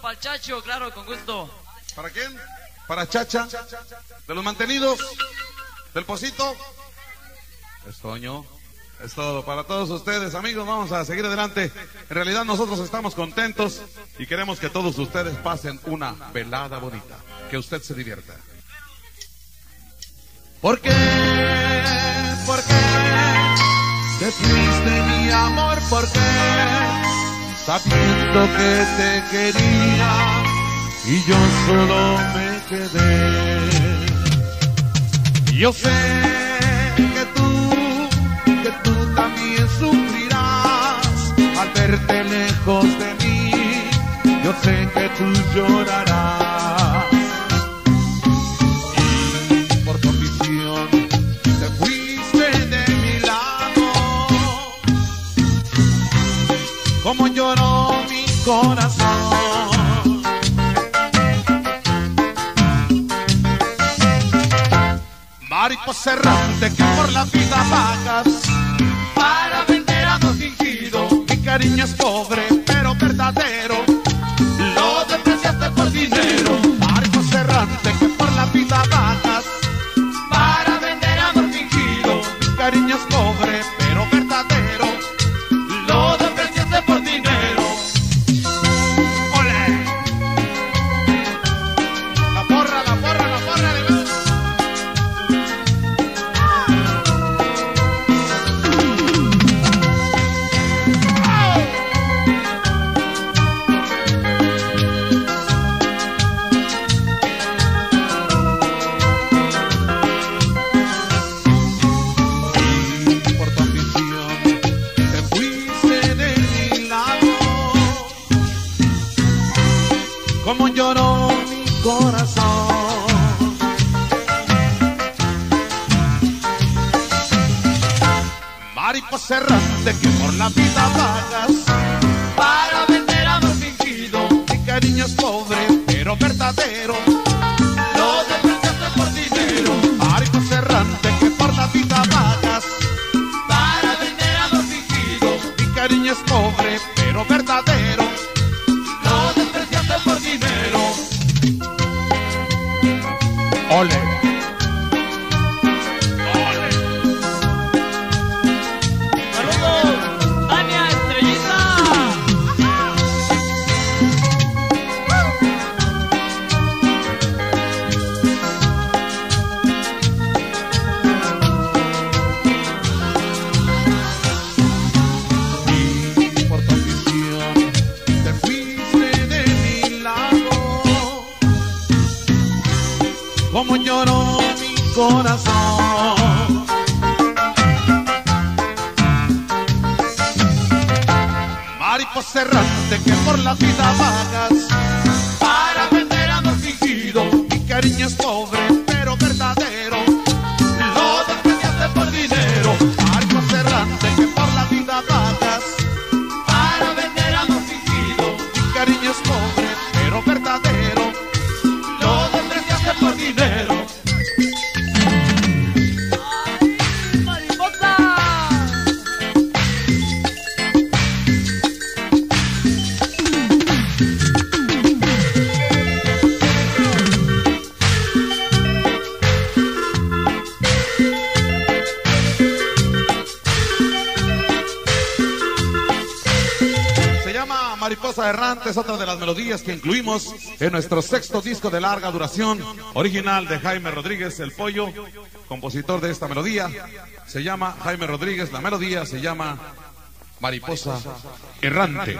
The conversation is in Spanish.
para el Chacho, claro, con gusto. ¿Para quién? Para Chacha. De los mantenidos. Del Pocito. Es Toño. Es todo. Para todos ustedes, amigos, vamos a seguir adelante. En realidad nosotros estamos contentos y queremos que todos ustedes pasen una velada bonita. Que usted se divierta. ¿Por qué? ¿Por qué? Te fuiste mi amor, ¿por qué? Sabiendo que te quería y yo solo me quedé. Yo sé que tú, que tú también sufrirás al verte Como lloró mi corazón. Mariposa errante que por la vida vagas para vender amor fingido. Mi cariño es pobre pero verdadero. Lo despreciaste por dinero. Mariposa errante que por la vida vagas para vender amor fingido. Mi cariño es pobre mi corazón. Mariposa errante que por la vida vagas para vender amor fingido. Mi cariño es pobre pero verdadero. Lo despreciaste por dinero. Mariposa errante que por la vida vagas para vender amor fingido. Mi cariño es pobre pero verdadero. All right. Como lloró mi corazón. Mariposa errante que por la vida vagas Mariposa Errante, es otra de las melodías que incluimos en nuestro sexto disco de larga duración, original de Jaime Rodríguez, el pollo, compositor de esta melodía. Se llama Jaime Rodríguez, la melodía se llama Mariposa Errante.